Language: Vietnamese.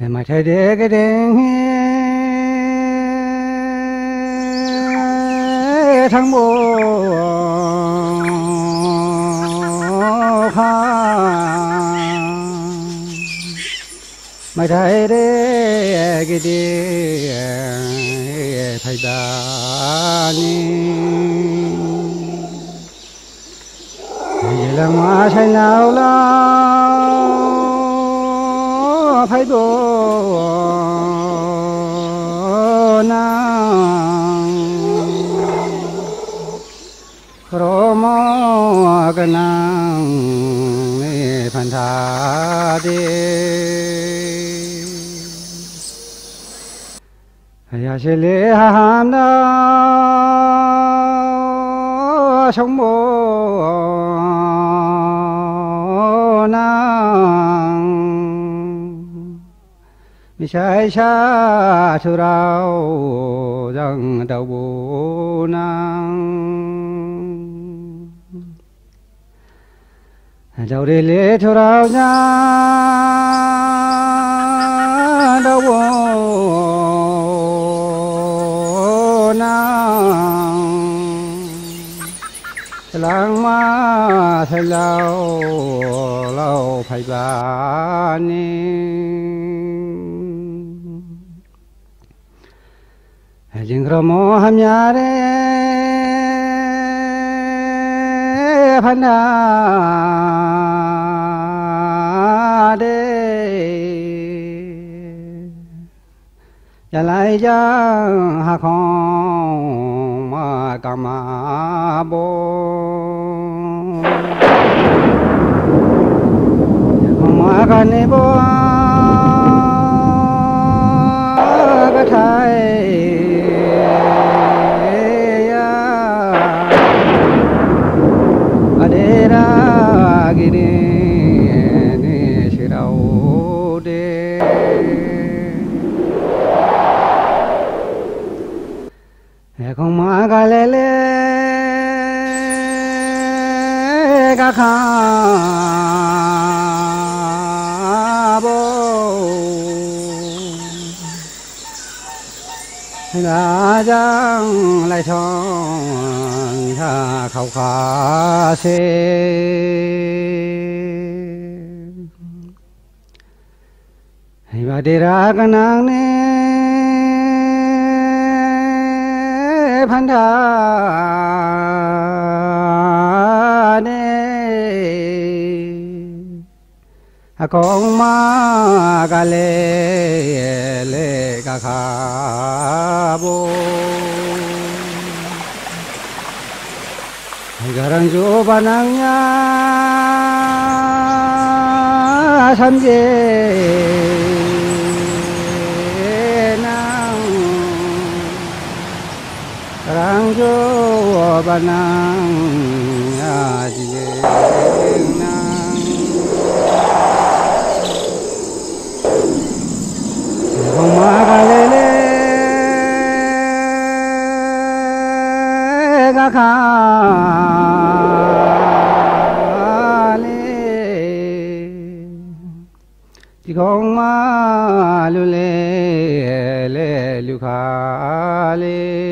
mà thấy để cái đèn thắng bộ mày thấy để cái đèn thầy đà ni. Vậy là mà sai nào lắm 팔도 나. 그러모 그낭 반다디 야실리 함나 정모나 이샤이샤 주라오 장다보나 자우리리 주라오냐 다보나 랑마 살라오 라오 파이바니 아징그러모 함야레 반나레 야라이자 하콩 마까마보 마가네보 Ekong ma ga lê le ga kha bo ga giang lại thong tha khao kha se Hãy subscribe cho kênh Ghiền Mì Gõ Để không bỏ lỡ những video hấp 환단에 네. 아, 공마갈래 레가 가보. 가랑 조바낭야 삼계. năng cho bà năng à chị năng không mà bà lê lê gà khá lê. Chị không mà lưu lê lê lưu khá lê.